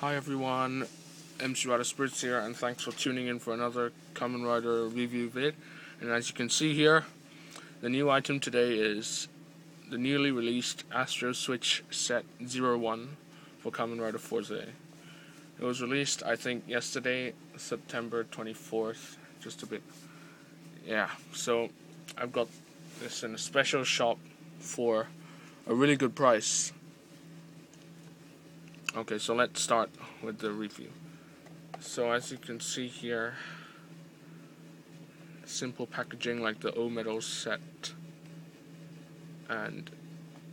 Hi everyone, MC Rider Spirits here, and thanks for tuning in for another Kamen Rider review vid. And as you can see here, the new item today is the newly released Astro Switch Set 01 for Kamen Rider Fourze. It was released, I think, yesterday, September 24th, just a bit. Yeah, so I've got this in a special shop for a really good price. Okay, so let's start with the review. So as you can see here, simple packaging like the O metal set and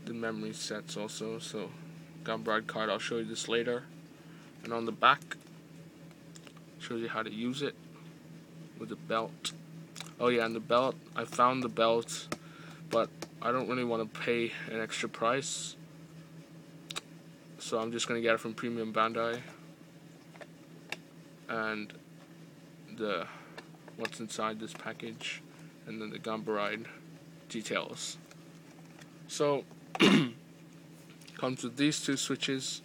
the memory sets also. So Ganbaride card, I'll show you this later. And on the back, shows you how to use it with the belt. Oh yeah, and the belt, I found the belt, but I don't really want to pay an extra price so I'm just gonna get it from Premium Bandai. And the what's inside this package and then the Ganbaride details. So comes with these two switches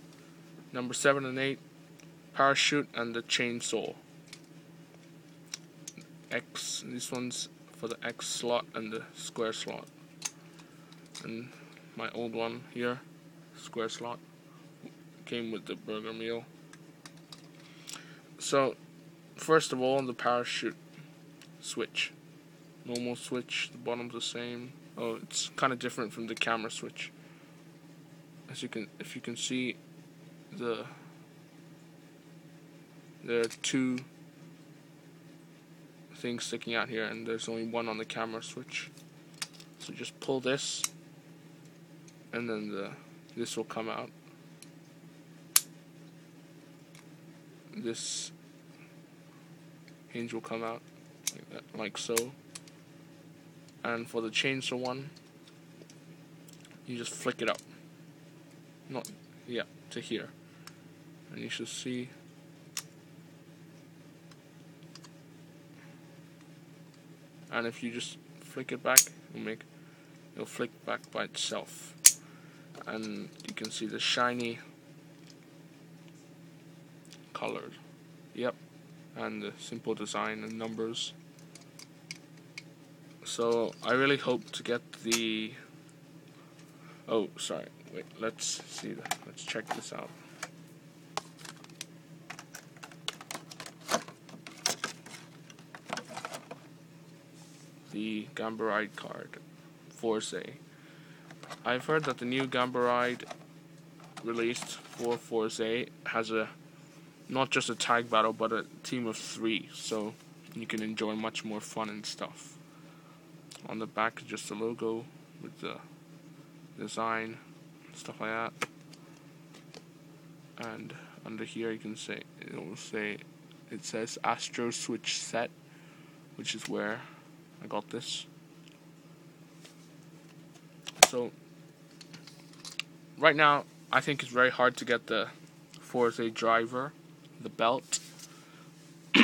number 7 and 8 parachute and the chainsaw. X this one's for the X slot and the square slot. And my old one here square slot came with the burger meal. So, first of all, the parachute switch. Normal switch, the bottom's the same. Oh, it's kind of different from the camera switch. As you can, if you can see, the there are two things sticking out here, and there's only one on the camera switch. So just pull this, and then the this will come out. This hinge will come out like, that, like so. And for the chainsaw one you just flick it up. Not yeah to here. And you should see and if you just flick it back it'll make it'll flick back by itself. And you can see the shiny colored. Yep, and the simple design and numbers. So I really hope to get the. Oh, sorry. Wait. Let's see. That. Let's check this out. The Ganbaride card, Fourze. I've heard that the new Ganbaride released for Fourze has a not just a tag battle, but a team of three, so you can enjoy much more fun and stuff. On the back, just the logo with the design, stuff like that. And under here, you can say it will say it says Astro Switch Set, which is where I got this. So right now, I think it's very hard to get the Fourze driver the belt.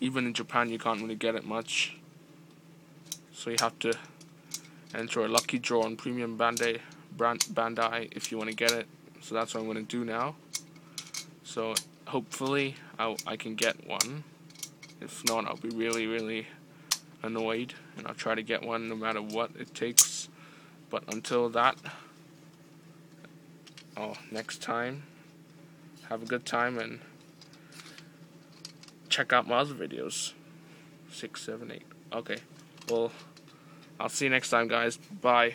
Even in Japan, you can't really get it much. So you have to enter a lucky draw on Premium Bandai, brand, Bandai if you want to get it. So that's what I'm going to do now. So hopefully i I can get one. If not, I'll be really, really annoyed. And I'll try to get one no matter what it takes. But until that, oh, next time have a good time and check out my other videos. Six, seven, eight. Okay. Well, I'll see you next time, guys. Bye.